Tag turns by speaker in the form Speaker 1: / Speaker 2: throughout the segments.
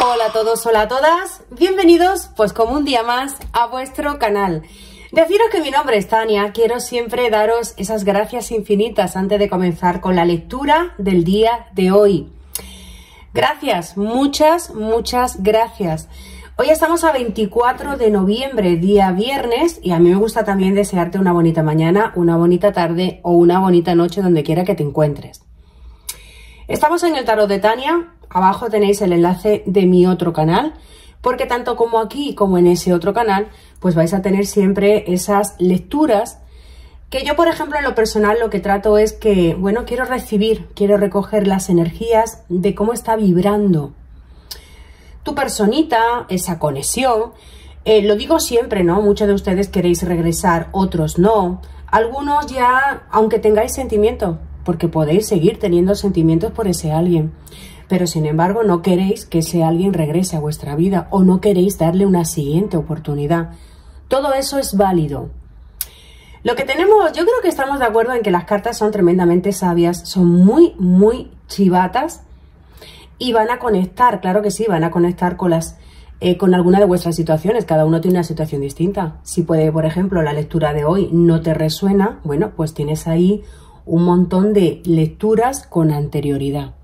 Speaker 1: Hola a todos, hola a todas, bienvenidos pues como un día más a vuestro canal. Deciros que mi nombre es Tania, quiero siempre daros esas gracias infinitas antes de comenzar con la lectura del día de hoy. Gracias, muchas, muchas gracias. Hoy estamos a 24 de noviembre, día viernes, y a mí me gusta también desearte una bonita mañana, una bonita tarde o una bonita noche donde quiera que te encuentres. Estamos en el tarot de Tania, abajo tenéis el enlace de mi otro canal, porque tanto como aquí como en ese otro canal, pues vais a tener siempre esas lecturas que yo, por ejemplo, en lo personal lo que trato es que, bueno, quiero recibir, quiero recoger las energías de cómo está vibrando tu personita, esa conexión. Eh, lo digo siempre, ¿no? Muchos de ustedes queréis regresar, otros no. Algunos ya, aunque tengáis sentimiento, porque podéis seguir teniendo sentimientos por ese alguien. Pero sin embargo no queréis que ese alguien regrese a vuestra vida o no queréis darle una siguiente oportunidad. Todo eso es válido. Lo que tenemos, yo creo que estamos de acuerdo en que las cartas son tremendamente sabias, son muy, muy chivatas y van a conectar, claro que sí, van a conectar con las eh, con alguna de vuestras situaciones. Cada uno tiene una situación distinta. Si puede, por ejemplo, la lectura de hoy no te resuena, bueno, pues tienes ahí un montón de lecturas con anterioridad.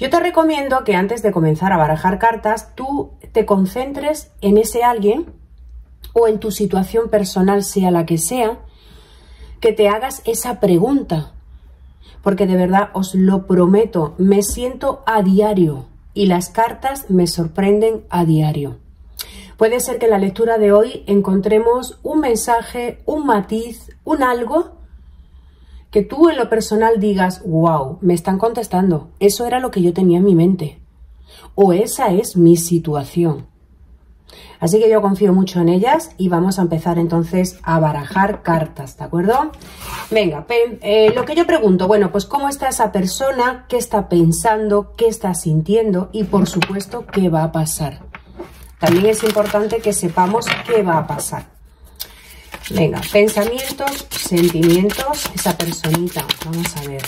Speaker 1: Yo te recomiendo que antes de comenzar a barajar cartas, tú te concentres en ese alguien o en tu situación personal, sea la que sea, que te hagas esa pregunta. Porque de verdad os lo prometo, me siento a diario y las cartas me sorprenden a diario. Puede ser que en la lectura de hoy encontremos un mensaje, un matiz, un algo que tú en lo personal digas, wow, me están contestando, eso era lo que yo tenía en mi mente, o esa es mi situación. Así que yo confío mucho en ellas y vamos a empezar entonces a barajar cartas, ¿de acuerdo? Venga, eh, lo que yo pregunto, bueno, pues cómo está esa persona, qué está pensando, qué está sintiendo y por supuesto qué va a pasar. También es importante que sepamos qué va a pasar. Venga, pensamientos, sentimientos, esa personita. Vamos a ver.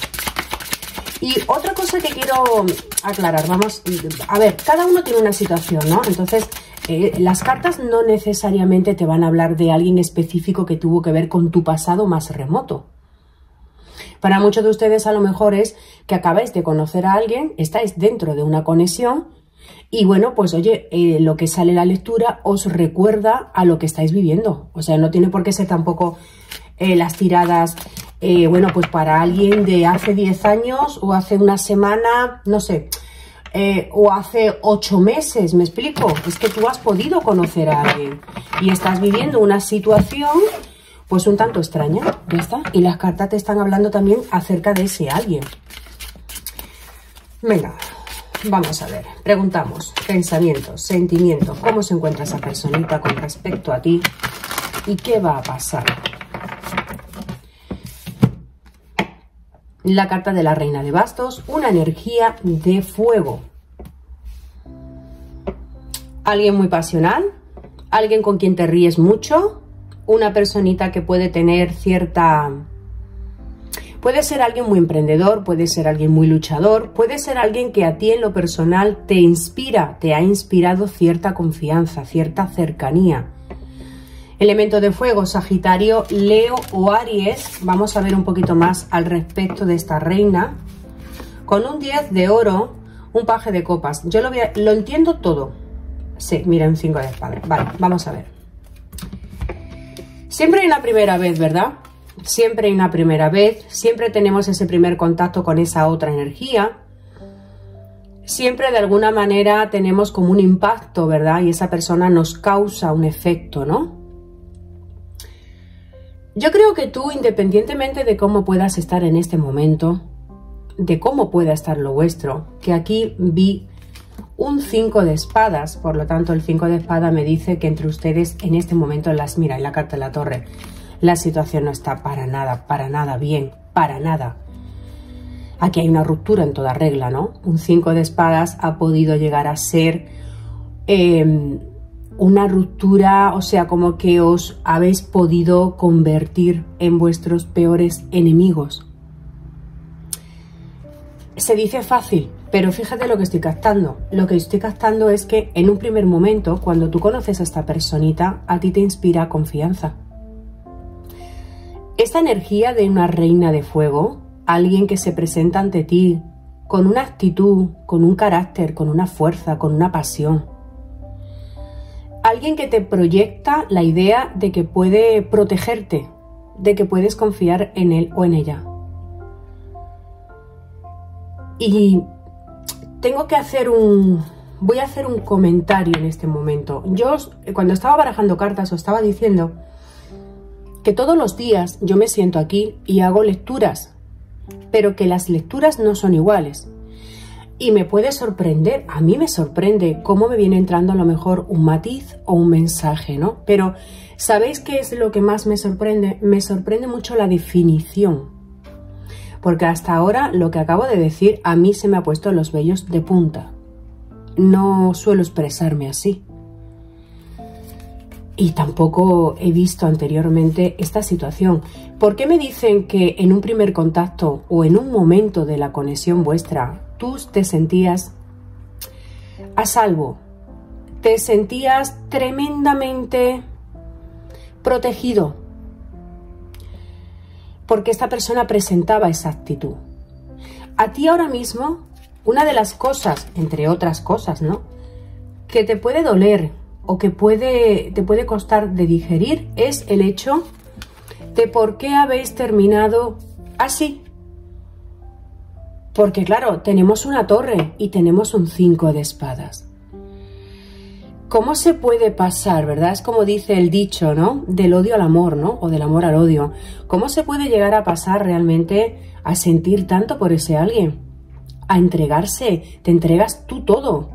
Speaker 1: Y otra cosa que quiero aclarar, vamos, a ver, cada uno tiene una situación, ¿no? Entonces, eh, las cartas no necesariamente te van a hablar de alguien específico que tuvo que ver con tu pasado más remoto. Para muchos de ustedes a lo mejor es que acabáis de conocer a alguien, estáis dentro de una conexión y bueno, pues oye, eh, lo que sale la lectura os recuerda a lo que estáis viviendo. O sea, no tiene por qué ser tampoco eh, las tiradas, eh, bueno, pues para alguien de hace 10 años o hace una semana, no sé, o hace 8 meses, ¿me explico? Es que tú has podido conocer a alguien y estás viviendo una situación pues un tanto extraña, ya está. Y las cartas te están hablando también acerca de ese alguien. Venga, Vamos a ver, preguntamos, pensamientos, sentimientos, cómo se encuentra esa personita con respecto a ti y qué va a pasar. La carta de la reina de bastos, una energía de fuego. Alguien muy pasional, alguien con quien te ríes mucho, una personita que puede tener cierta Puede ser alguien muy emprendedor, puede ser alguien muy luchador, puede ser alguien que a ti en lo personal te inspira, te ha inspirado cierta confianza, cierta cercanía. Elemento de fuego, Sagitario, Leo o Aries. Vamos a ver un poquito más al respecto de esta reina. Con un 10 de oro, un paje de copas. Yo lo, lo entiendo todo. Sí, mira, un 5 de espada. Vale, vamos a ver. Siempre hay una primera vez, ¿verdad? Siempre hay una primera vez, siempre tenemos ese primer contacto con esa otra energía. Siempre de alguna manera tenemos como un impacto, ¿verdad? Y esa persona nos causa un efecto, ¿no? Yo creo que tú, independientemente de cómo puedas estar en este momento, de cómo pueda estar lo vuestro, que aquí vi un 5 de espadas, por lo tanto el 5 de espada me dice que entre ustedes en este momento las mira en la carta de la torre la situación no está para nada, para nada bien, para nada. Aquí hay una ruptura en toda regla, ¿no? Un 5 de espadas ha podido llegar a ser em, una ruptura, o sea, como que os habéis podido convertir en vuestros peores enemigos. Se dice fácil, Pero fíjate lo que estoy captando. Lo que estoy captando es que en un primer momento, cuando tú conoces a esta personita, a ti te inspira confianza. Esta energía de una reina de fuego, alguien que se presenta ante ti con una actitud, con un carácter, con una fuerza, con una pasión. Alguien que te proyecta la idea de que puede protegerte, de que puedes confiar en él o en ella. Y tengo que hacer un... Voy a hacer un comentario en este momento. Yo cuando estaba barajando cartas os estaba diciendo que todos los días yo me siento aquí y hago lecturas, pero que las lecturas no son iguales. Y me puede sorprender, a mí me sorprende cómo me viene entrando a lo mejor un matiz o un mensaje, ¿no? Pero ¿sabéis qué es lo que más me sorprende? Me sorprende mucho la definición porque hasta ahora lo que acabo de decir a mí se me ha puesto los vellos de punta. No suelo expresarme así. Y tampoco he visto anteriormente esta situación. ¿Por qué me dicen que en un primer contacto o en un momento de la conexión vuestra tú te sentías a salvo? Te sentías tremendamente protegido, porque esta persona presentaba esa actitud. A ti ahora mismo, una de las cosas, entre otras cosas, ¿no? Que te puede doler o que puede, te puede costar de digerir es el hecho de por qué habéis terminado así. Porque claro, tenemos una torre y tenemos un 5 de espadas. ¿Cómo se puede pasar, verdad? Es como dice el dicho, ¿no? Del odio al amor, ¿no? O del amor al odio. ¿Cómo se puede llegar a pasar realmente a sentir tanto por ese alguien? A entregarse. Te entregas tú todo.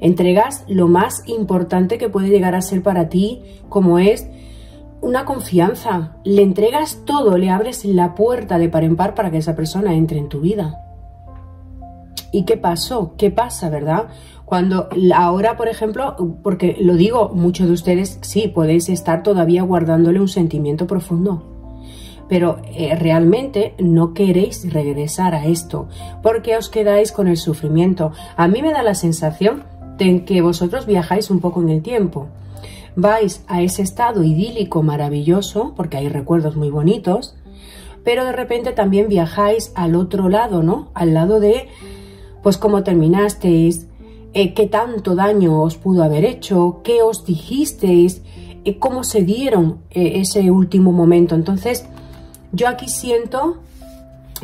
Speaker 1: Entregas lo más importante que puede llegar a ser para ti, como es una confianza. Le entregas todo, le abres la puerta de par en par para que esa persona entre en tu vida. ¿Y qué pasó? ¿Qué pasa, verdad? Cuando ahora, por ejemplo, porque lo digo, muchos de ustedes sí podéis estar todavía guardándole un sentimiento profundo, pero eh, realmente no queréis regresar a esto porque os quedáis con el sufrimiento. A mí me da la sensación de que vosotros viajáis un poco en el tiempo. Vais a ese estado idílico maravilloso, porque hay recuerdos muy bonitos, pero de repente también viajáis al otro lado, ¿no? Al lado de, pues cómo terminasteis, eh, qué tanto daño os pudo haber hecho, qué os dijisteis, eh, cómo se dieron eh, ese último momento. Entonces, yo aquí siento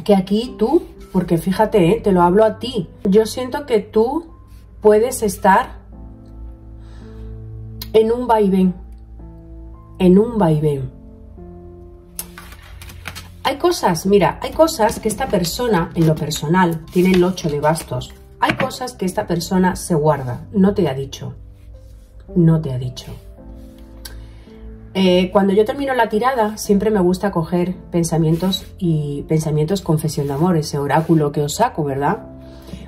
Speaker 1: que aquí tú, porque fíjate, te lo hablo a ti, yo siento que tú puedes estar en un vaivén, en un vaivén. Hay cosas, mira, hay cosas que esta persona, en lo personal, tiene el 8 de bastos, hay cosas que esta persona se guarda, no te ha dicho. No te ha dicho. Eh, cuando yo termino la tirada, siempre me gusta coger pensamientos y pensamientos confesión de amor, ese oráculo que os saco, ¿verdad?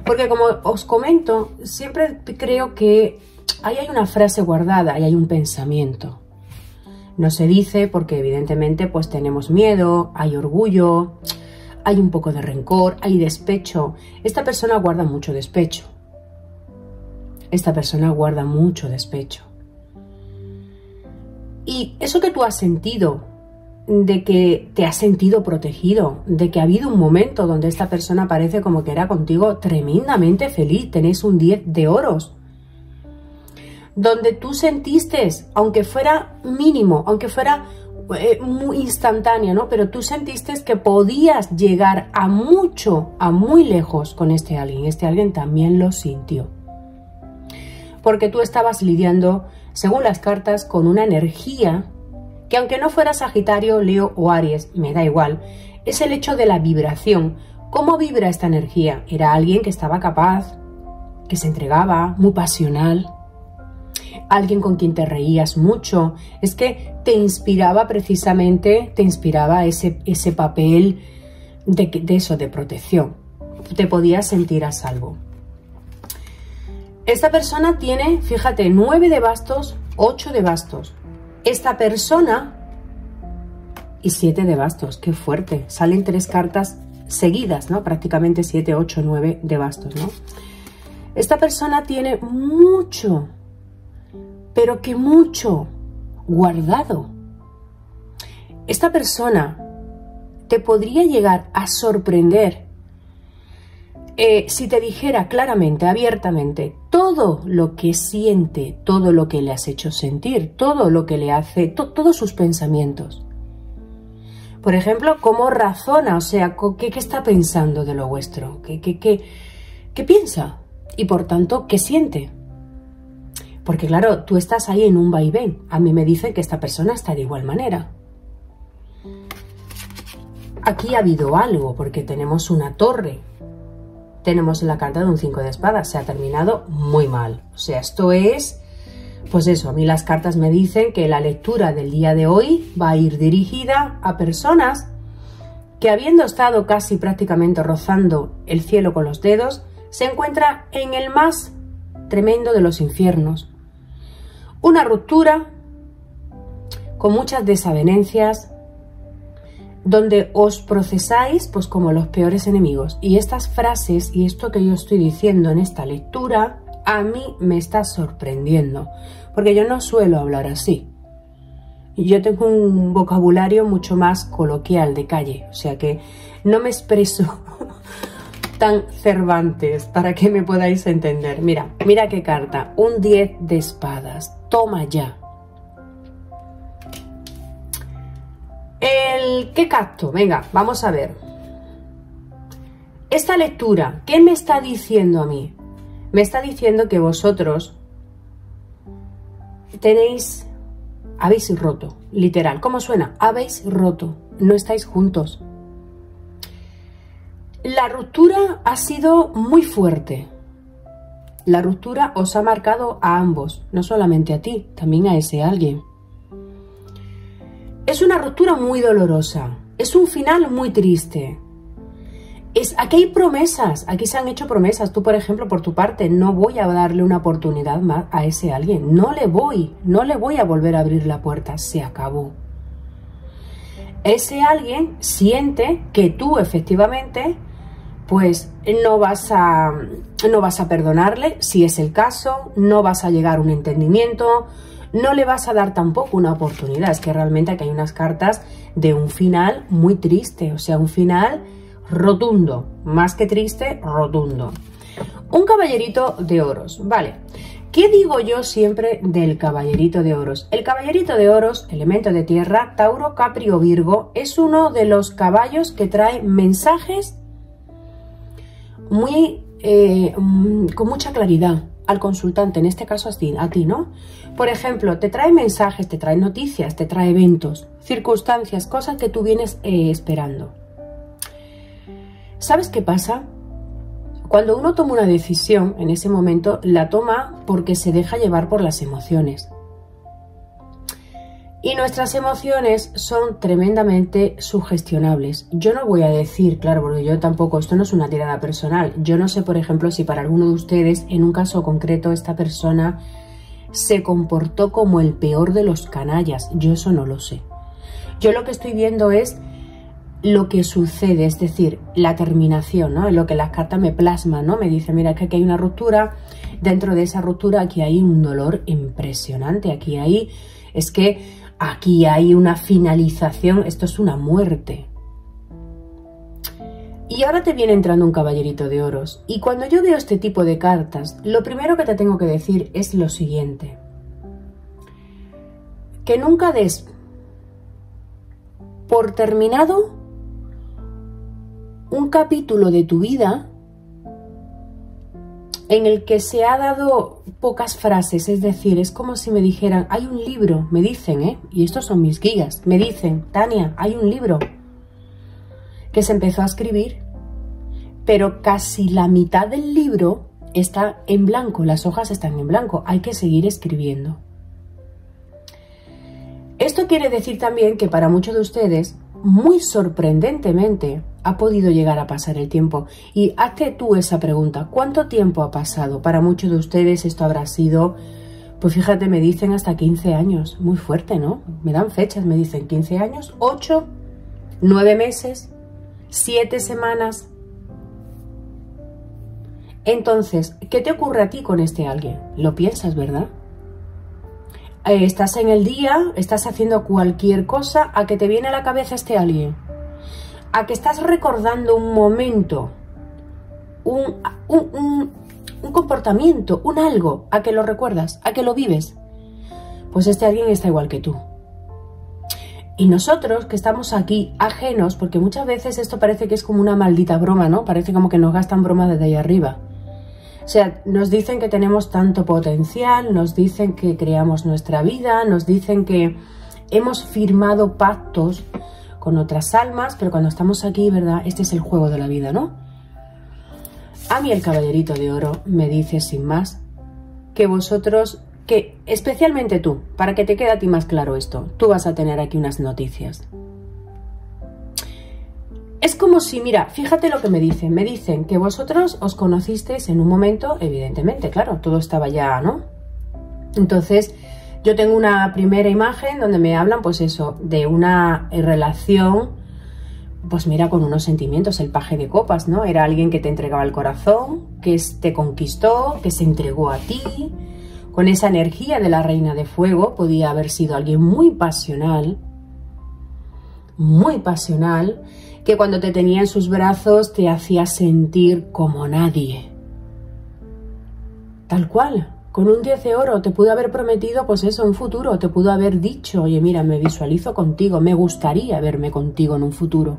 Speaker 1: Porque como os comento, siempre creo que ahí hay una frase guardada y hay un pensamiento. No se dice porque evidentemente pues tenemos miedo, hay orgullo, hay un poco de rencor, hay despecho. Esta persona guarda mucho despecho. Esta persona guarda mucho despecho. Y eso que tú has sentido, de que te has sentido protegido, de que ha habido un momento donde esta persona parece como que era contigo tremendamente feliz, tenéis un 10 de oros, donde tú sentiste, aunque fuera mínimo, aunque fuera eh, muy instantánea, ¿no? Pero tú sentiste que podías llegar a mucho, a muy lejos con este alguien. Este alguien también lo sintió. Porque tú estabas lidiando, según las cartas, con una energía que aunque no fuera Sagitario, Leo o Aries, me da igual, es el hecho de la vibración. ¿Cómo vibra esta energía? Era alguien que estaba capaz, que se entregaba, muy pasional, alguien con quien te reías mucho, es que te inspiraba precisamente, te inspiraba ese, ese papel de, eso, de protección. Te podías sentir a salvo. Esta persona tiene, fíjate, nueve de bastos, ocho de bastos. Esta persona y siete de bastos, qué fuerte. Salen tres cartas seguidas, ¿no? Prácticamente 7, 8, 9 de bastos, ¿no? Esta persona tiene mucho, pero que mucho guardado. Esta persona te podría llegar a sorprender eh, si te dijera claramente, abiertamente, todo lo que siente, todo lo que le has hecho sentir, todo lo que le hace, todos sus pensamientos. Por ejemplo, cómo razona, o sea, qué, qué está pensando de lo vuestro, qué, qué, qué, qué piensa y por tanto, qué siente. Porque claro, tú estás ahí en un vaivén. A mí me dicen que esta persona está de igual manera. Aquí ha habido algo, porque tenemos una torre. Tenemos la carta de un 5 de espadas. Se ha terminado muy mal. O sea, esto es... Pues eso, a mí las cartas me dicen que la lectura del día de hoy va a ir dirigida a personas que habiendo estado casi prácticamente rozando el cielo con los dedos, se encuentra en el más tremendo de los infiernos. Una ruptura con muchas desavenencias, donde os procesáis pues como los peores enemigos. Y estas frases y esto que yo estoy diciendo en esta lectura a mí me está sorprendiendo, porque yo no suelo hablar así. Yo tengo un vocabulario mucho más coloquial de calle, o sea que no me expreso tan Cervantes para que me podáis entender. Mira, mira qué carta, un 10 de espadas, toma ya. Qué capto, venga, vamos a ver. Esta lectura, ¿qué me está diciendo a mí? Me está diciendo que vosotros tenéis, habéis roto, literal. ¿Cómo suena? Habéis roto, no estáis juntos. La ruptura ha sido muy fuerte. La ruptura os ha marcado a ambos, no solamente a ti, también a ese alguien. Es una ruptura muy dolorosa, es un final muy triste. Es, aquí hay promesas, aquí se han hecho promesas. Tú, por ejemplo, por tu parte, no voy a darle una oportunidad más a ese alguien. No le voy, no le voy a volver a abrir la puerta. Se acabó. Ese alguien siente que tú efectivamente pues no vas a no vas a perdonarle si es el caso, no vas a llegar a un entendimiento, no le vas a dar tampoco una oportunidad. Es que realmente aquí hay unas cartas de un final muy triste, o sea, un final rotundo, más que triste, rotundo. Un caballerito de oros, vale. ¿Qué digo yo siempre del caballerito de oros? El caballerito de oros, elemento de tierra, Tauro, Capri o Virgo, es uno de los caballos que trae mensajes muy, eh, mm, con mucha claridad al consultante, en este caso a ti, a ti, ¿no? Por ejemplo, te trae mensajes, te trae noticias, te trae eventos, circunstancias, cosas que tú vienes eh, esperando. ¿Sabes qué pasa? Cuando uno toma una decisión, en ese momento la toma porque se deja llevar por las emociones. Y nuestras emociones son tremendamente sugestionables. Yo no voy a decir, claro, porque yo tampoco, esto no es una tirada personal. Yo no sé, por ejemplo, si para alguno de ustedes, en un caso concreto, esta persona se comportó como el peor de los canallas. Yo eso no lo sé. Yo lo que estoy viendo es lo que sucede, es decir, la terminación, ¿no? Lo que las cartas me plasman, ¿no? Me dice, mira, es que aquí hay una ruptura, dentro de esa ruptura aquí hay un dolor impresionante, aquí hay, es que Aquí hay una finalización, esto es una muerte. Y ahora te viene entrando un caballerito de oros. Y cuando yo veo este tipo de cartas, lo primero que te tengo que decir es lo siguiente. Que nunca des por terminado un capítulo de tu vida en el que se ha dado pocas frases, es decir, es como si me dijeran, hay un libro, me dicen, ¿eh? Y estos son mis guías, me dicen, Tania, hay un libro que se empezó a escribir, pero casi la mitad del libro está en blanco, las hojas están en blanco, hay que seguir escribiendo. Esto quiere decir también que para muchos de ustedes, muy sorprendentemente, ha podido llegar a pasar el tiempo? Y hazte tú esa pregunta, ¿cuánto tiempo ha pasado? Para muchos de ustedes esto habrá sido, pues fíjate, me dicen hasta 15 años, muy fuerte, ¿no? Me dan fechas, me dicen 15 años, 8, 9 meses, siete semanas. Entonces, ¿qué te ocurre a ti con este alguien? Lo piensas, ¿verdad? Eh, estás en el día, estás haciendo cualquier cosa, a que te viene a la cabeza este alguien, a que estás recordando un momento, un, un, un comportamiento, un algo, a que lo recuerdas, a que lo vives. Pues este alguien está igual que tú. Y nosotros que estamos aquí ajenos, porque muchas veces esto parece que es como una maldita broma, ¿no? Parece como que nos gastan broma desde ahí arriba. O sea, nos dicen que tenemos tanto potencial, nos dicen que creamos nuestra vida, nos dicen que hemos firmado pactos con otras almas, pero cuando estamos aquí, ¿verdad? Este es el juego de la vida, ¿no? A mí el caballerito de oro me dice sin más que vosotros que especialmente tú, para que te quede a ti más claro esto, tú vas a tener aquí unas noticias. Es como si, mira, fíjate lo que me dicen. Me dicen que vosotros os conocisteis en un momento, evidentemente, claro, todo estaba ya, ¿no? Entonces, yo tengo una primera imagen donde me hablan, pues eso, de una relación, pues mira, con unos sentimientos, el paje de copas, ¿no? Era alguien que te entregaba el corazón, que te conquistó, que se entregó a ti, con esa energía de la reina de fuego, podía haber sido alguien muy pasional, muy pasional, que cuando te tenía en sus brazos te hacía sentir como nadie. Tal cual, con un 10 de oro te pudo haber prometido pues eso, un futuro, te pudo haber dicho, oye mira, me visualizo contigo, me gustaría verme contigo en un futuro.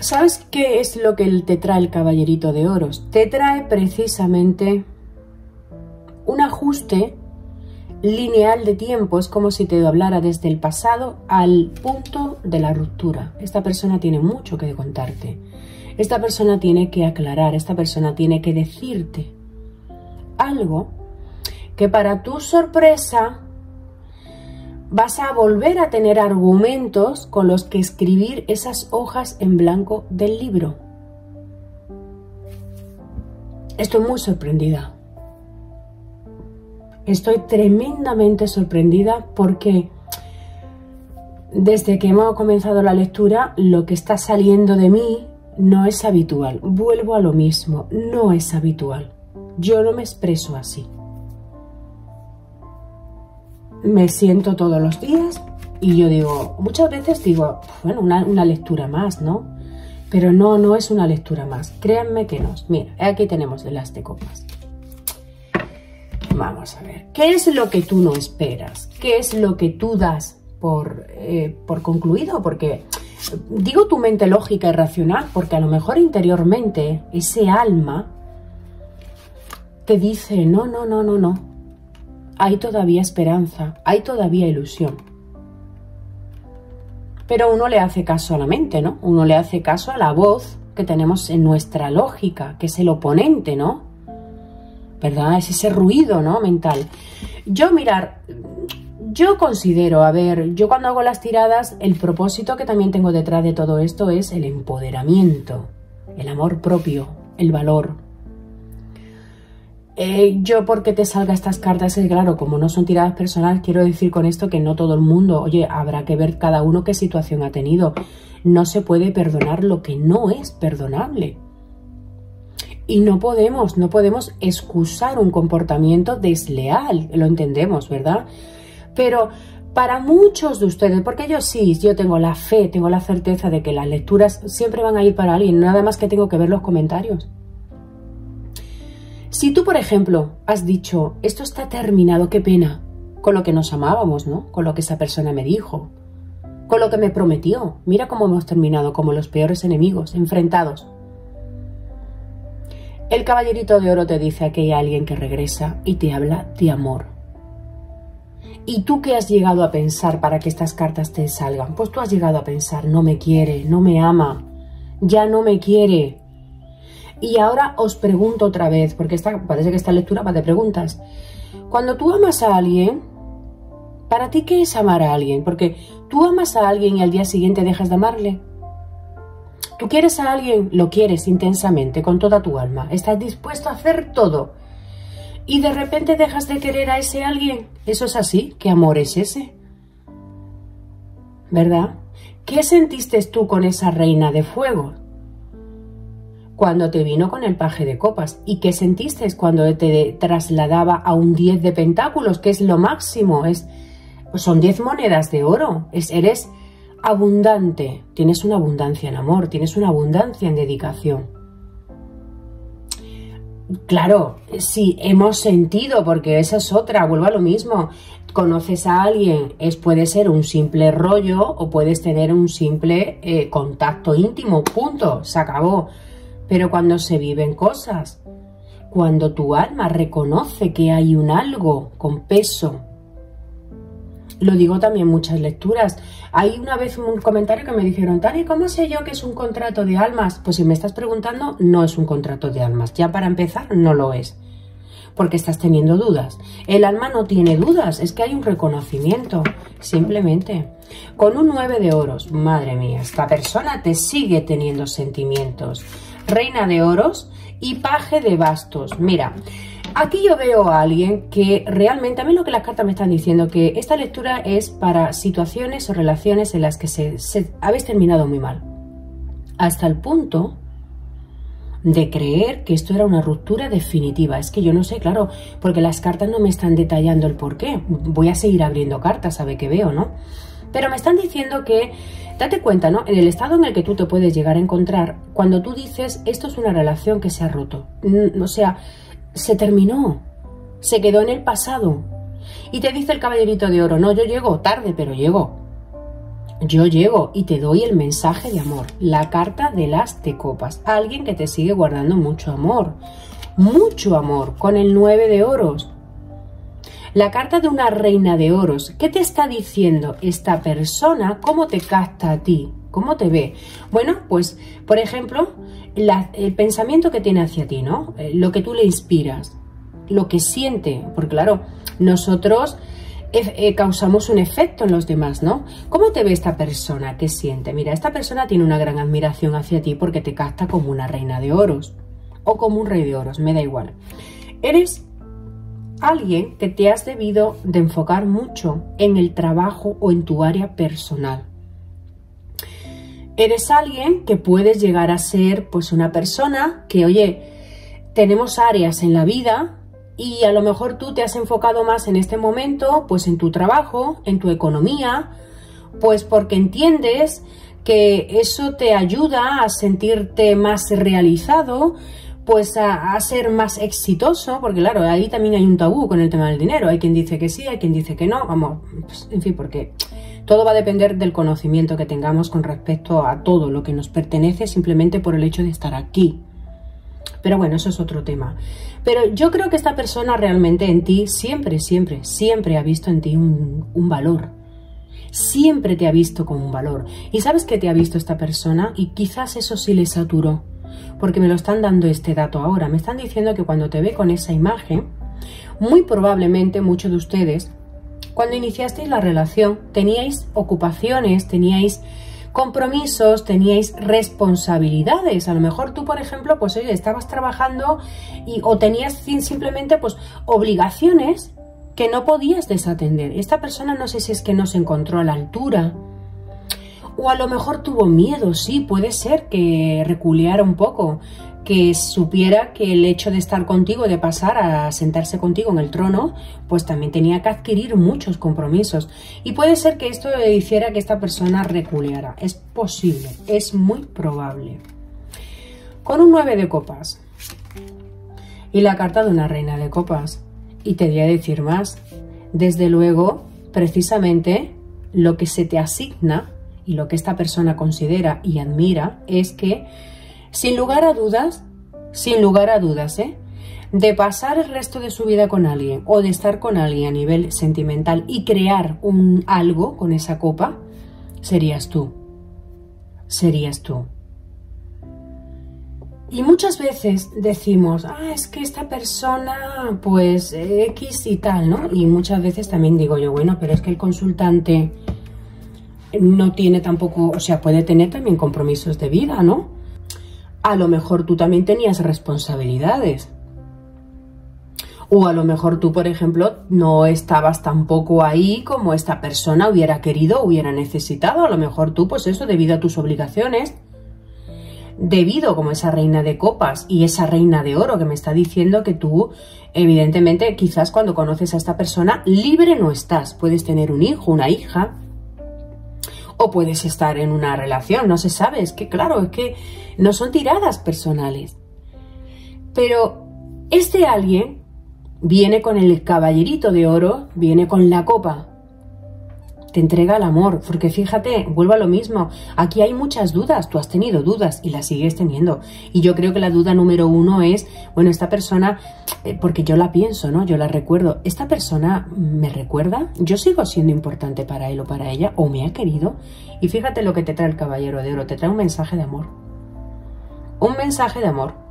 Speaker 1: ¿Sabes qué es lo que te trae el caballerito de oros? Te trae precisamente un ajuste lineal de tiempo. Es como si te hablara desde el pasado al punto de la ruptura. Esta persona tiene mucho que contarte. Esta persona tiene que aclarar, esta persona tiene que decirte algo que para tu sorpresa vas a volver a tener argumentos con los que escribir esas hojas en blanco del libro. Estoy muy sorprendida. Estoy tremendamente sorprendida porque desde que hemos comenzado la lectura lo que está saliendo de mí no es habitual. Vuelvo a lo mismo, no es habitual. Yo no me expreso así me siento todos los días y yo digo, muchas veces digo, bueno, una, lectura más, ¿no? Pero no, no es una lectura más. Créanme que no. Mira, aquí tenemos las de copas. Vamos a ver. ¿Qué es lo que tú no esperas? ¿Qué es lo que tú das por, eh, por concluido? Porque digo tu mente lógica y racional, porque a lo mejor interiormente ese alma te dice, no, no, no, no, no hay todavía esperanza, hay todavía ilusión. Pero uno le hace caso a la mente, ¿no? Uno le hace caso a la voz que tenemos en nuestra lógica, que es el oponente, ¿no? ¿Verdad? Es ese ruido, ¿no? Mental. Yo, mirar, yo considero, a ver, yo cuando hago las tiradas, el propósito que también tengo detrás de todo esto es el empoderamiento, el amor propio, el valor, eh, yo porque te salga estas cartas, es claro, como no son tiradas personales, quiero decir con esto que no todo el mundo, oye, habrá que ver cada uno qué situación ha tenido. No se puede perdonar lo que no es perdonable. Y no podemos, no podemos excusar un comportamiento desleal, lo entendemos, ¿verdad? Pero para muchos de ustedes, porque yo sí, yo tengo la fe, tengo la certeza de que las lecturas siempre van a ir para alguien, nada más que tengo que ver los comentarios. Si tú, por ejemplo, has dicho, esto está terminado, qué pena, con lo que nos amábamos, ¿no? Con lo que esa persona me dijo, con lo que me prometió. Mira cómo hemos terminado, como los peores enemigos, enfrentados. El caballerito de oro te dice que hay alguien que regresa y te habla de amor. ¿Y tú qué has llegado a pensar para que estas cartas te salgan? Pues tú has llegado a pensar, no me quiere, no me ama, ya no me quiere, y ahora os pregunto otra vez, porque parece que esta lectura va de preguntas. Cuando tú amas a alguien, ¿para ti qué es amar a alguien? Porque tú amas a alguien y al día siguiente dejas de amarle. Tú quieres a alguien, lo quieres intensamente, con toda tu alma. Estás dispuesto a hacer todo. Y de repente dejas de querer a ese alguien. ¿Eso es así? ¿Qué amor es ese? ¿verdad? ¿Qué sentiste tú con esa reina de fuego? Cuando te vino con el paje de copas. ¿Y qué sentiste cuando te trasladaba a un 10 de pentáculos, que es lo máximo? Es, son 10 monedas de oro. Es, eres abundante. Tienes una abundancia en amor, tienes una abundancia en dedicación. Claro, sí, hemos sentido, porque esa es otra, vuelvo a lo mismo conoces a alguien, es, puede ser un simple rollo o puedes tener un simple eh, contacto íntimo, punto, se acabó. Pero cuando se viven cosas, cuando tu alma reconoce que hay un algo con peso, lo digo también muchas lecturas. Hay una vez un comentario que me dijeron, Tani, ¿cómo sé yo que es un contrato de almas? Pues si me estás preguntando, no es un contrato de almas. Ya para empezar, no lo es porque estás teniendo dudas. El alma no tiene dudas, es que hay un reconocimiento, simplemente. Con un 9 de oros, madre mía, esta persona te sigue teniendo sentimientos. Reina de oros y paje de bastos. Mira, aquí yo veo a alguien que realmente, a mí lo que las cartas me están diciendo, que esta lectura es para situaciones o relaciones en las que se, se habéis terminado muy mal. Hasta el punto de creer que esto era una ruptura definitiva. Es que yo no sé, claro, porque las cartas no me están detallando el por qué. Voy a seguir abriendo cartas, sabe que veo, ¿no? Pero me están diciendo que, date cuenta, ¿no? En el estado en el que tú te puedes llegar a encontrar, cuando tú dices, esto es una relación que se ha roto. O sea, se terminó, se quedó en el pasado. Y te dice el caballerito de oro, no, yo llego tarde, pero llego yo llego y te doy el mensaje de amor, la carta de las de copas, alguien que te sigue guardando mucho amor, mucho amor, con el 9 de oros. La carta de una reina de oros, ¿qué te está diciendo esta persona? ¿Cómo te capta a ti? ¿Cómo te ve? Bueno, pues, por ejemplo, el pensamiento que tiene hacia ti, ¿no? Eh, lo que tú le inspiras, lo que siente, porque claro, nosotros eh, causamos un efecto en los demás, ¿no? ¿Cómo te ve esta persona? ¿Qué siente? Mira, esta persona tiene una gran admiración hacia ti porque te capta como una reina de oros o como un rey de oros, me da igual. Eres alguien que te has debido de enfocar mucho en el trabajo o en tu área personal. Eres alguien que puedes llegar a ser pues una persona que, oye, tenemos áreas en la vida y a lo mejor tú te has enfocado más en este momento, pues en tu trabajo, en tu economía, pues porque entiendes que eso te ayuda a sentirte más realizado, pues a, ser más exitoso, porque claro, ahí también hay un tabú con el tema del dinero, hay quien dice que sí, hay quien dice que no, vamos, pues, en fin, porque todo va a depender del conocimiento que tengamos con respecto a todo lo que nos pertenece simplemente por el hecho de estar aquí. Pero bueno, eso es otro tema. Pero yo creo que esta persona realmente en ti siempre, siempre, siempre ha visto en ti un, valor. Siempre te ha visto como un valor. ¿Y sabes qué te ha visto esta persona? Y quizás eso sí le saturó. Porque me lo están dando este dato ahora. Me están diciendo que cuando te ve con esa imagen, muy probablemente muchos de ustedes, cuando iniciasteis la relación, teníais ocupaciones, teníais compromisos, teníais responsabilidades. A lo mejor tú, por ejemplo, pues oye, estabas trabajando y, o tenías simplemente pues obligaciones que no podías desatender. Esta persona no sé si es que no se encontró a la altura. O a lo mejor tuvo miedo, sí, puede ser que reculeara un poco que supiera que el hecho de estar contigo, de pasar a sentarse contigo en el trono, pues también tenía que adquirir muchos compromisos. Y puede ser que esto hiciera que esta persona reculeara. Es posible, es muy probable. Con un 9 de copas y la carta de una reina de copas. Y te voy a decir más. Desde luego, precisamente, lo que se te asigna y lo que esta persona considera y admira es que sin lugar a dudas, sin lugar a dudas, ¿eh? de pasar el resto de su vida con alguien o de estar con alguien a nivel sentimental y crear un algo con esa copa, serías tú. Serías tú. Y muchas veces decimos, ah, es que esta persona, pues X y tal, ¿no? Y muchas veces también digo yo, bueno, pero es que el consultante no tiene tampoco, o sea, puede tener también compromisos de vida, ¿no? a lo mejor tú también tenías responsabilidades. O a lo mejor tú, por ejemplo, no estabas tampoco ahí como esta persona hubiera querido, hubiera necesitado. A lo mejor tú, pues eso, debido a tus obligaciones, debido como esa reina de copas y esa reina de oro que me está diciendo que tú, evidentemente, quizás cuando conoces a esta persona, libre no estás. Puedes tener un hijo, una hija, o puedes estar en una relación, no se sabe. Es que, claro, es que no son tiradas personales. Pero este alguien viene con el caballerito de oro, viene con la copa, te entrega el amor, porque fíjate, vuelvo a lo mismo, aquí hay muchas dudas, tú has tenido dudas y las sigues teniendo. Y yo creo que la duda número uno es, bueno, esta persona, eh, porque yo la pienso, ¿no? Yo la recuerdo, ¿esta persona me recuerda? ¿Yo sigo siendo importante para él o para ella? ¿O me ha querido? Y fíjate lo que te trae el caballero de oro, te trae un mensaje de amor. Un mensaje de amor.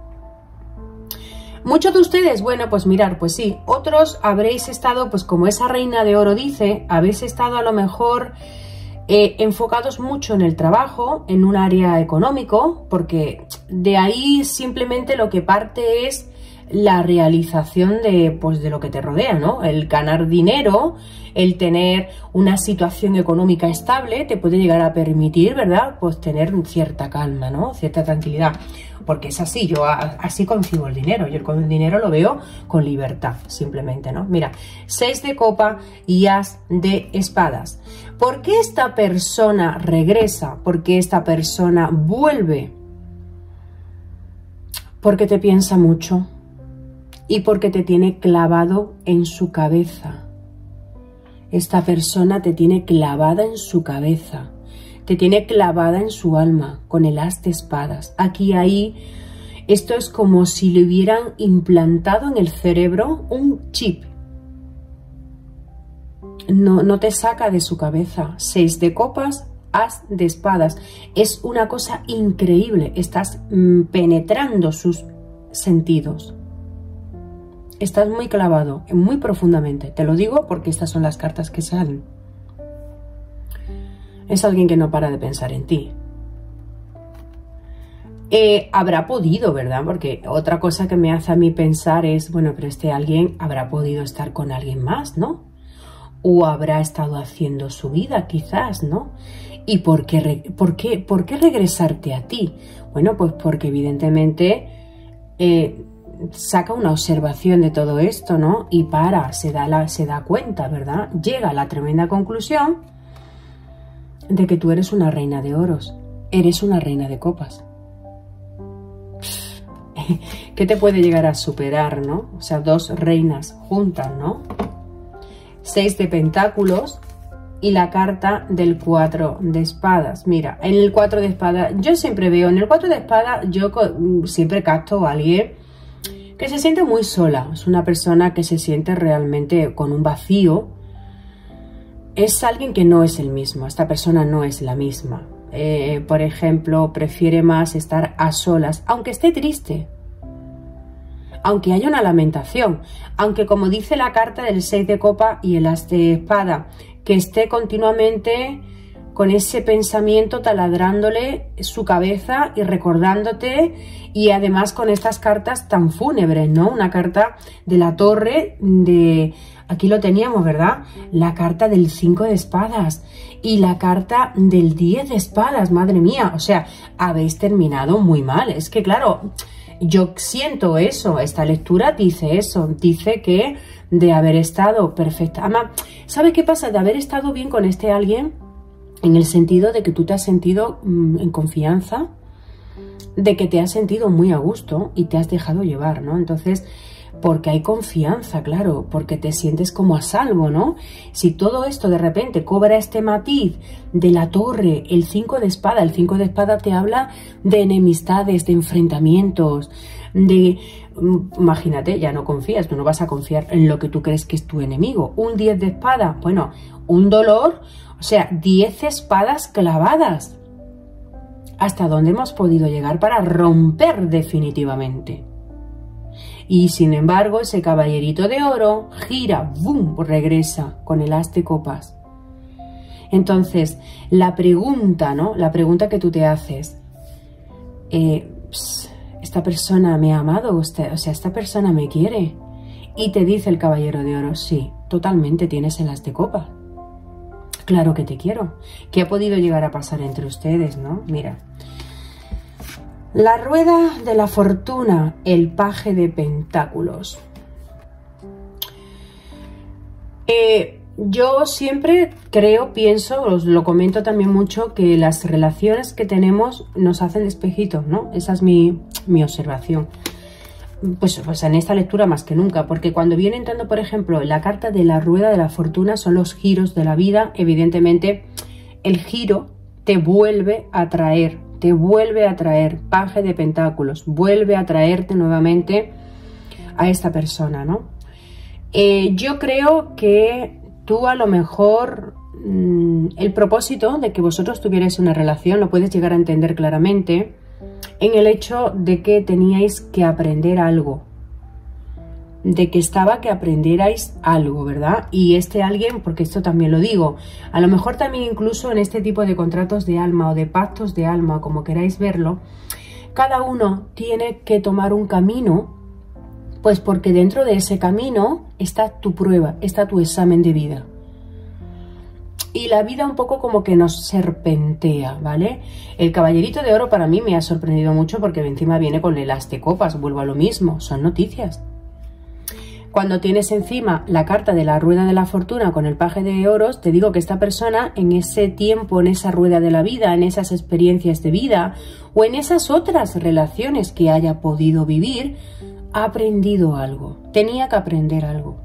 Speaker 1: Muchos de ustedes, bueno, pues mirar, pues sí, otros habréis estado, pues como esa reina de oro dice, habéis estado a lo mejor eh, enfocados mucho en el trabajo, en un área económico, porque de ahí simplemente lo que parte es la realización de, pues, de lo que te rodea, ¿no? El ganar dinero, el tener una situación económica estable, te puede llegar a permitir, ¿verdad? Pues tener cierta calma, ¿no? Cierta tranquilidad. Porque es así, yo así concibo el dinero. Yo el dinero lo veo con libertad, simplemente, ¿no? Mira, seis de copa y as de espadas. ¿Por qué esta persona regresa? ¿Por qué esta persona vuelve? Porque te piensa mucho y porque te tiene clavado en su cabeza. Esta persona te tiene clavada en su cabeza, te tiene clavada en su alma con el as de espadas. Aquí, ahí, esto es como si le hubieran implantado en el cerebro un chip. No, no te saca de su cabeza. Seis de copas, as de espadas. Es una cosa increíble. Estás mm, penetrando sus sentidos estás muy clavado, muy profundamente. Te lo digo porque estas son las cartas que salen. Es alguien que no para de pensar en ti. Eh, habrá podido, ¿verdad? Porque otra cosa que me hace a mí pensar es, bueno, pero este alguien habrá podido estar con alguien más, ¿no? O habrá estado haciendo su vida, quizás, ¿no? ¿Y por qué, por qué, por qué regresarte a ti? Bueno, pues porque evidentemente eh, saca una observación de todo esto, ¿no? Y para, se da, la, se da cuenta, ¿verdad? Llega a la tremenda conclusión de que tú eres una reina de oros, eres una reina de copas. ¿Qué te puede llegar a superar, no? O sea, dos reinas juntas, ¿no? Seis de pentáculos y la carta del cuatro de espadas. Mira, en el cuatro de espadas, yo siempre veo, en el cuatro de espadas, yo siempre capto a alguien que se siente muy sola, es una persona que se siente realmente con un vacío, es alguien que no es el mismo, esta persona no es la misma. Eh, por ejemplo, prefiere más estar a solas, aunque esté triste, aunque haya una lamentación, aunque como dice la carta del 6 de copa y el as de espada, que esté continuamente con ese pensamiento taladrándole su cabeza y recordándote y además con estas cartas tan fúnebres, ¿no? Una carta de la torre de... Aquí lo teníamos, ¿verdad? La carta del 5 de espadas y la carta del 10 de espadas, madre mía. O sea, habéis terminado muy mal. Es que, claro, yo siento eso. Esta lectura dice eso. Dice que de haber estado perfecta. Ama, ¿sabe qué pasa? De haber estado bien con este alguien en el sentido de que tú te has sentido mm, en confianza, de que te has sentido muy a gusto y te has dejado llevar, ¿no? Entonces, porque hay confianza, claro, porque te sientes como a salvo, ¿no? Si todo esto de repente cobra este matiz de la torre, el 5 de espada, el 5 de espada te habla de enemistades, de enfrentamientos, de... Mm, imagínate, ya no confías, tú no vas a confiar en lo que tú crees que es tu enemigo. Un 10 de espada, bueno, un dolor, o sea, 10 espadas clavadas. ¿Hasta dónde hemos podido llegar para romper definitivamente? Y sin embargo, ese caballerito de oro gira, ¡bum!, regresa con el as de copas. Entonces, la pregunta, ¿no? La pregunta que tú te haces, eh, ¿esta persona me ha amado? o sea, esta persona me quiere. Y te dice el caballero de oro, sí, totalmente tienes el as de copa. Claro que te quiero. ¿Qué ha podido llegar a pasar entre ustedes, no? Mira. La rueda de la fortuna, el paje de pentáculos. Eh, yo siempre creo, pienso, os lo comento también mucho, que las relaciones que tenemos nos hacen espejitos, ¿no? Esa es mi, mi observación pues, pues, en esta lectura más que nunca, porque cuando viene entrando, por ejemplo, la carta de la rueda de la fortuna son los giros de la vida, evidentemente el giro te vuelve a traer, te vuelve a traer, paje de pentáculos, vuelve a traerte nuevamente a esta persona, ¿no? Eh, yo creo que tú a lo mejor mm, el propósito de que vosotros tuvierais una relación lo puedes llegar a entender claramente, en el hecho de que teníais que aprender algo, de que estaba que aprendierais algo, ¿verdad? Y este alguien, porque esto también lo digo, a lo mejor también incluso en este tipo de contratos de alma o de pactos de alma, como queráis verlo, cada uno tiene que tomar un camino, pues porque dentro de ese camino está tu prueba, está tu examen de vida y la vida un poco como que nos serpentea, ¿vale? El caballerito de oro para mí me ha sorprendido mucho porque encima viene con el as copas, vuelvo a lo mismo, son noticias. Cuando tienes encima la carta de la rueda de la fortuna con el paje de oros, te digo que esta persona en ese tiempo, en esa rueda de la vida, en esas experiencias de vida o en esas otras relaciones que haya podido vivir, ha aprendido algo, tenía que aprender algo.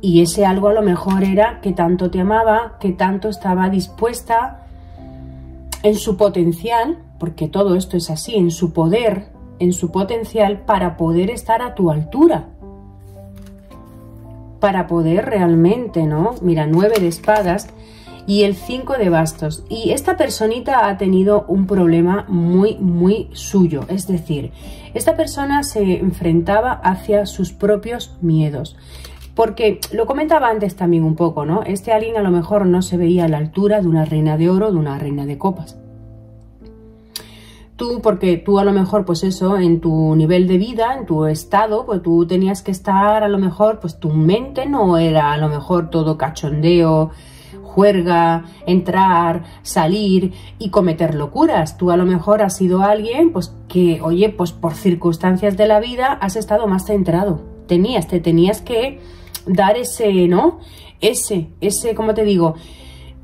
Speaker 1: Y ese algo a lo mejor era que tanto te amaba, que tanto estaba dispuesta en su potencial, porque todo esto es así, en su poder, en su potencial para poder estar a tu altura. Para poder realmente, ¿no? Mira, nueve de espadas y el cinco de bastos. Y esta personita ha tenido un problema muy, muy suyo. Es decir, esta persona se enfrentaba hacia sus propios miedos. Porque lo comentaba antes también un poco, ¿no? Este alguien a lo mejor no se veía a la altura de una reina de oro, de una reina de copas. Tú, porque tú a lo mejor, pues eso, en tu nivel de vida, en tu estado, pues tú tenías que estar a lo mejor, pues tu mente no era a lo mejor todo cachondeo, juerga, entrar, salir y cometer locuras. Tú a lo mejor has sido alguien, pues que, oye, pues por circunstancias de la vida has estado más centrado. Tenías, te tenías que dar ese, ¿no? Ese, ese, ¿cómo te digo?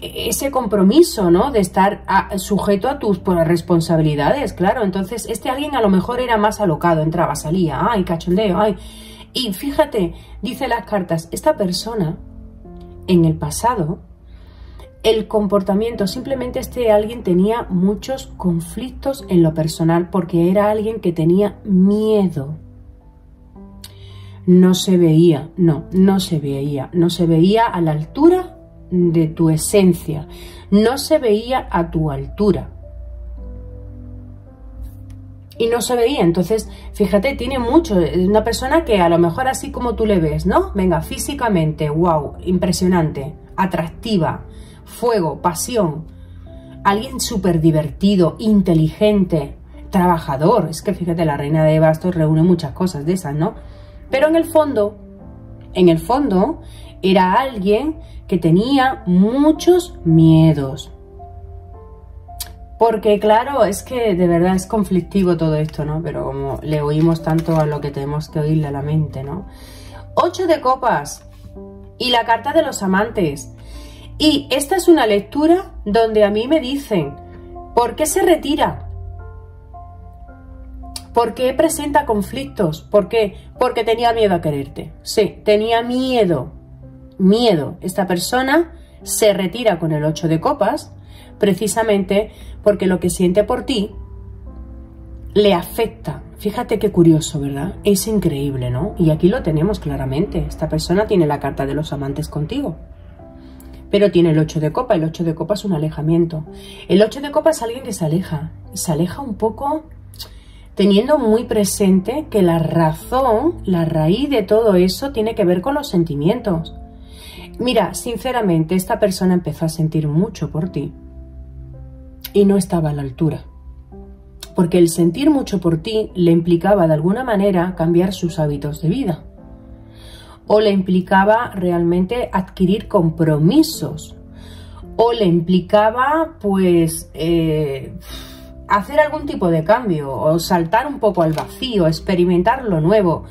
Speaker 1: Ese compromiso, ¿no? De estar sujeto a tus pues, responsabilidades, claro. Entonces, este alguien a lo mejor era más alocado, entraba, salía, ay, cachondeo, ay. Y fíjate, dice las cartas, esta persona, en el pasado, el comportamiento, simplemente este alguien tenía muchos conflictos en lo personal porque era alguien que tenía miedo no se veía, no, no se veía, no se veía a la altura de tu esencia, no se veía a tu altura. Y no se veía, entonces, fíjate, tiene mucho, es una persona que a lo mejor así como tú le ves, ¿no? Venga, físicamente, wow, impresionante, atractiva, fuego, pasión, alguien súper divertido, inteligente, trabajador, es que fíjate, la reina de bastos reúne muchas cosas de esas, ¿no? Pero en el fondo, en el fondo, era alguien que tenía muchos miedos. Porque claro, es que de verdad es conflictivo todo esto, ¿no? Pero como le oímos tanto a lo que tenemos que oírle a la mente, ¿no? Ocho de copas y la carta de los amantes. Y esta es una lectura donde a mí me dicen, ¿por qué se retira? ¿Por qué presenta conflictos? ¿Por qué? Porque tenía miedo a quererte. Sí, tenía miedo. Miedo. Esta persona se retira con el 8 de copas precisamente porque lo que siente por ti le afecta. Fíjate qué curioso, ¿verdad? Es increíble, ¿no? Y aquí lo tenemos claramente. Esta persona tiene la carta de los amantes contigo. Pero tiene el 8 de copa. El 8 de copa es un alejamiento. El 8 de copa es alguien que se aleja. Se aleja un poco teniendo muy presente que la razón, la raíz de todo eso tiene que ver con los sentimientos. Mira, sinceramente, esta persona empezó a sentir mucho por ti y no estaba a la altura. Porque el sentir mucho por ti le implicaba de alguna manera cambiar sus hábitos de vida. o le implicaba realmente adquirir compromisos o le implicaba pues eh, hacer algún tipo de cambio o saltar un poco al vacío, experimentar lo nuevo.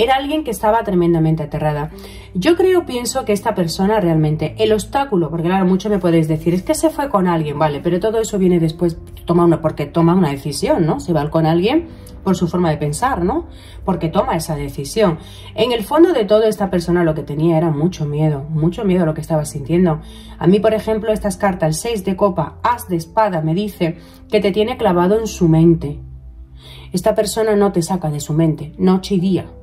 Speaker 1: Era alguien que estaba tremendamente aterrada. Yo creo, pienso que esta persona realmente, el obstáculo, porque claro, mucho me podéis decir, es que se fue con alguien, vale, pero todo eso viene después, toma una, porque toma una decisión, ¿no? Se va con alguien por su forma de pensar, ¿no? Porque toma esa decisión. En el fondo de todo, esta persona lo que tenía era mucho miedo, mucho miedo a lo que estaba sintiendo. A mí, por ejemplo, estas cartas, el 6 de copa, as de espada, me dice que te tiene clavado en su mente. Esta persona no te saca de su mente, noche y día.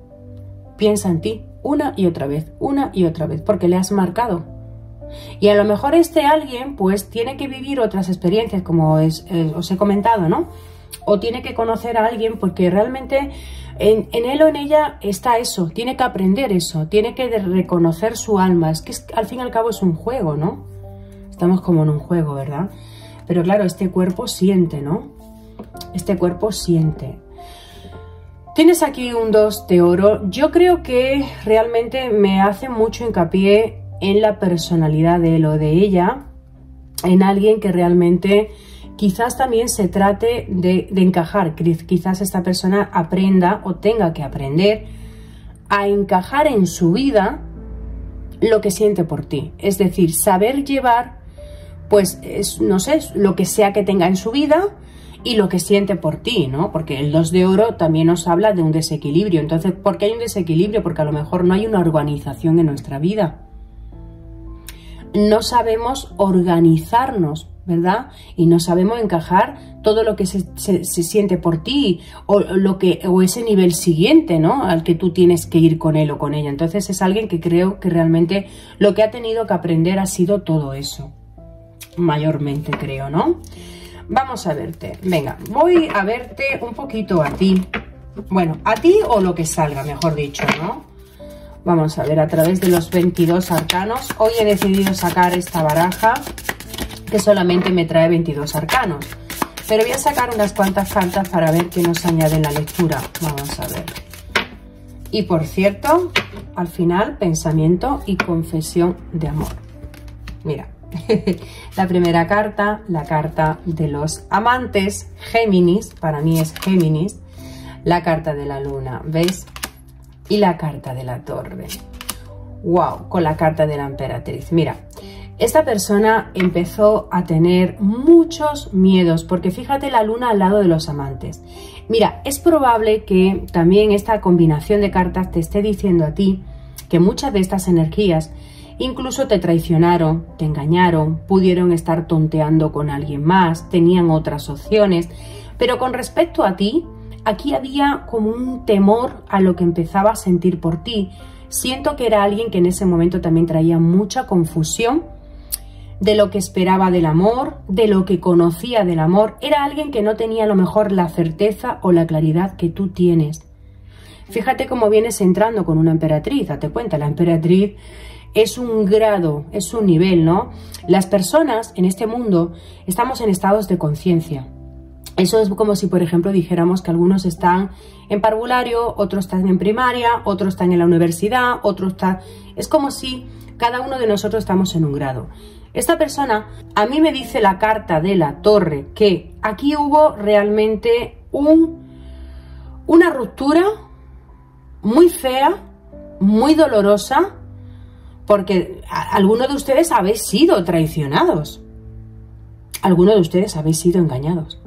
Speaker 1: Piensa en ti una y otra vez, una y otra vez, porque le has marcado. Y a lo mejor este alguien, pues, tiene que vivir otras experiencias, como eh, os he comentado, ¿no? o tiene que conocer a alguien porque realmente en, él o en ella está eso, tiene que aprender eso, tiene que reconocer su alma. Es que al fin y al cabo es un juego, ¿no? Estamos como en un juego, ¿verdad? Pero claro, este cuerpo siente, ¿no? Este cuerpo siente. Tienes aquí un 2 de oro. Yo creo que realmente me hace mucho hincapié en la personalidad de él o de ella, en alguien que realmente quizás también se trate de, encajar, quizás esta persona aprenda o tenga que aprender a encajar en su vida lo que siente por ti. Es decir, saber llevar, pues, no sé, lo que sea que tenga en su vida y lo que siente por ti, ¿no? Porque el 2 de oro también nos habla de un desequilibrio. Entonces, ¿por qué hay un desequilibrio? Porque a lo mejor no hay una organización en nuestra vida. No sabemos organizarnos ¿verdad? Y no sabemos encajar todo lo que se, siente por ti o, lo que, o ese nivel siguiente, ¿no? Al que tú tienes que ir con él o con ella. Entonces es alguien que creo que realmente lo que ha tenido que aprender ha sido todo eso. Mayormente creo, ¿no? Vamos a verte. Venga, voy a verte un poquito a ti. Bueno, a ti o lo que salga, mejor dicho, ¿no? Vamos a ver a través de los 22 arcanos. Hoy he decidido sacar esta baraja que solamente me trae 22 arcanos. Pero voy a sacar unas cuantas cartas para ver qué nos añade la lectura. Vamos a ver. Y por cierto, al final, pensamiento y confesión de amor. Mira, la primera carta, la carta de los amantes, Géminis, para mí es Géminis, la carta de la luna, ¿veis? Y la carta de la torre. ¡Wow! Con la carta de la emperatriz. Mira, esta persona empezó a tener muchos miedos, porque fíjate la luna al lado de los amantes. Mira, es probable que también esta combinación de cartas te esté diciendo a ti que muchas de estas energías incluso te traicionaron, te engañaron, pudieron estar tonteando con alguien más, tenían otras opciones, pero con respecto a ti, aquí había como un temor a lo que empezaba a sentir por ti. Siento que era alguien que en ese momento también traía mucha confusión de lo que esperaba del amor, de lo que conocía del amor. Era alguien que no tenía a lo mejor la certeza o la claridad que tú tienes. Fíjate cómo vienes entrando con una emperatriz, date cuenta, la emperatriz es un grado, es un nivel, ¿no? Las personas en este mundo estamos en estados de conciencia. Eso es como si, por ejemplo, dijéramos que algunos están en parvulario, otros están en primaria, otros están en la universidad, otros están... Es como si cada uno de nosotros estamos en un grado. Esta persona a mí me dice la carta de la torre que aquí hubo realmente un, una ruptura muy fea, muy dolorosa, porque algunos de ustedes habéis sido traicionados. Algunos de ustedes habéis sido engañados.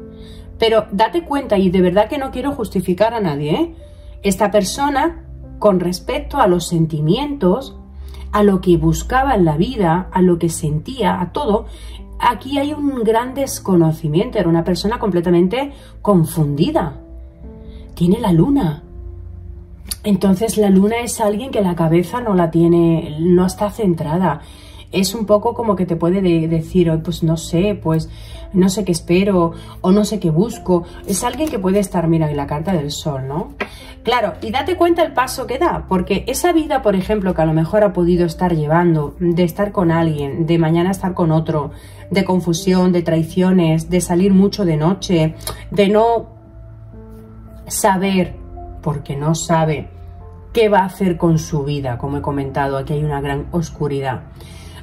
Speaker 1: Pero date cuenta, y de verdad que no quiero justificar a nadie, ¿eh? esta persona, con respecto a los sentimientos, a lo que buscaba en la vida, a lo que sentía, a todo, aquí hay un gran desconocimiento, era una persona completamente confundida. Tiene la luna. Entonces la luna es alguien que la cabeza no la tiene, no está centrada es un poco como que te puede decir, pues no sé, pues no sé qué espero o no sé qué busco. Es alguien que puede estar, mira, en la carta del sol, ¿no? Claro, y date cuenta el paso que da, porque esa vida, por ejemplo, que a lo mejor ha podido estar llevando, de estar con alguien, de mañana estar con otro, de confusión, de traiciones, de salir mucho de noche, de no saber, porque no sabe ¿Qué va a hacer con su vida? Como he comentado, aquí hay una gran oscuridad.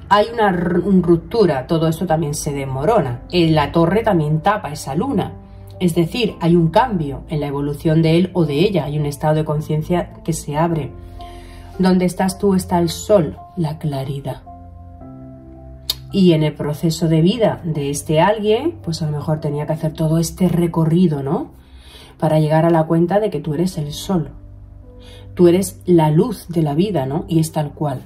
Speaker 1: Hay una ruptura, todo esto también se demorona. En la torre también tapa esa luna. Es decir, hay un cambio en la evolución de él o de ella, hay un estado de conciencia que se abre. Donde estás tú está el sol, la claridad. Y en el proceso de vida de este alguien, pues a lo mejor tenía que hacer todo este recorrido, ¿no? Para llegar a la cuenta de que tú eres el sol. Tú eres la luz de la vida, ¿no? Y es tal cual.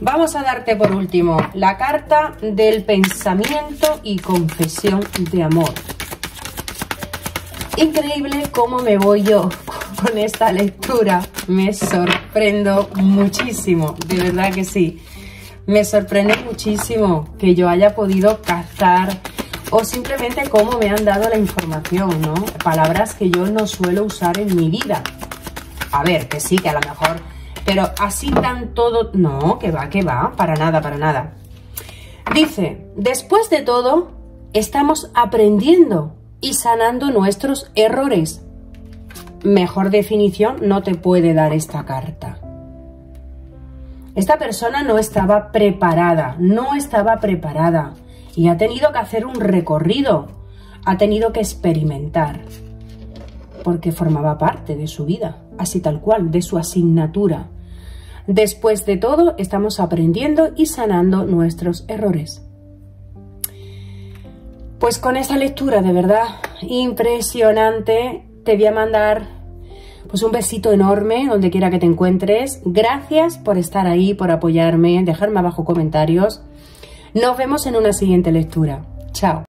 Speaker 1: Vamos a darte por último la carta del pensamiento y confesión de amor. Increíble cómo me voy yo con esta lectura. Me sorprendo muchísimo, de verdad que sí. Me sorprende muchísimo que yo haya podido captar o simplemente cómo me han dado la información, ¿no? Palabras que yo no suelo usar en mi vida. A ver, que sí, que a lo mejor... Pero así tan todo... No, que va, que va, para nada, para nada. Dice, después de todo, estamos aprendiendo y sanando nuestros errores. Mejor definición no te puede dar esta carta. Esta persona no estaba preparada, no estaba preparada y ha tenido que hacer un recorrido, ha tenido que experimentar, porque formaba parte de su vida, así tal cual, de su asignatura. Después de todo, estamos aprendiendo y sanando nuestros errores. Pues con esta lectura de verdad impresionante, te voy a mandar pues un besito enorme donde quiera que te encuentres. Gracias por estar ahí, por apoyarme, dejarme abajo comentarios. Nos vemos en una siguiente lectura. Chao.